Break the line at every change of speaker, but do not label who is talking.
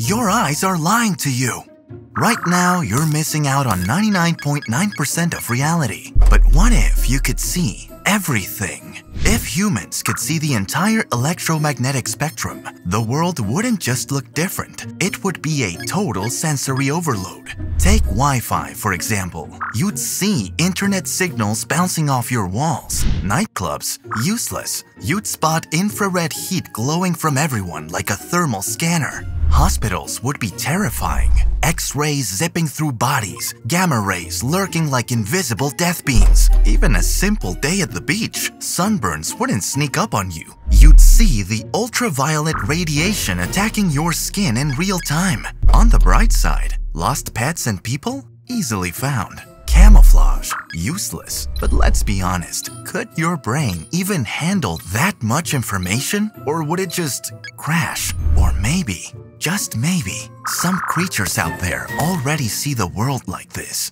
your eyes are lying to you. Right now, you're missing out on 99.9% of reality. But what if you could see everything? If humans could see the entire electromagnetic spectrum, the world wouldn't just look different, it would be a total sensory overload. Take Wi-Fi, for example. You'd see internet signals bouncing off your walls. Nightclubs, useless. You'd spot infrared heat glowing from everyone like a thermal scanner. Hospitals would be terrifying. X-rays zipping through bodies, gamma rays lurking like invisible death beams. Even a simple day at the beach, sunburns wouldn't sneak up on you. You'd see the ultraviolet radiation attacking your skin in real time. On the bright side, lost pets and people? Easily found. Camouflage, useless. But let's be honest, could your brain even handle that much information? Or would it just crash? Maybe, just maybe, some creatures out there already see the world like this.